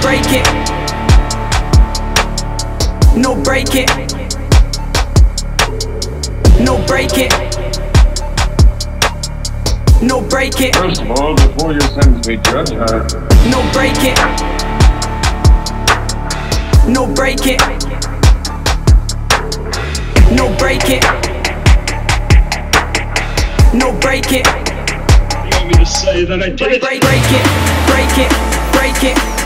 break it. No break it. No break it. No break it. First of all, before you sentence me, Judge, I... No break it. No break it. No break it. No break it. You want me to say that I did break, it? Break it. Break it. Break it.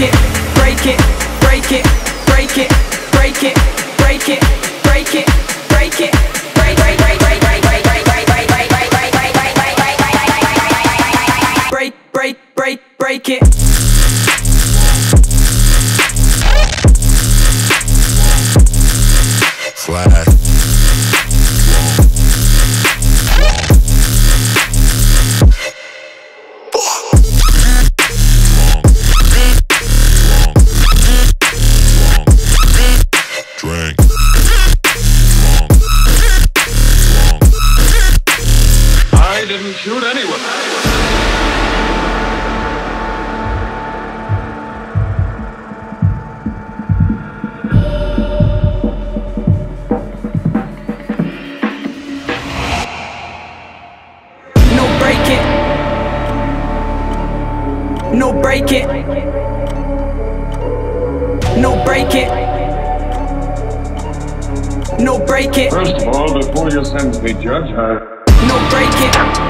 it, break it, break it, break it, break it, break it, break it, break it, break, break, break, break, break, break, break, break, break, break, break, break, break, break, break, break, break, break it. Flash. shoot anyone. No break it. No break it. No break it no break it. First of all, before you sentence me, Judge, I... No break it.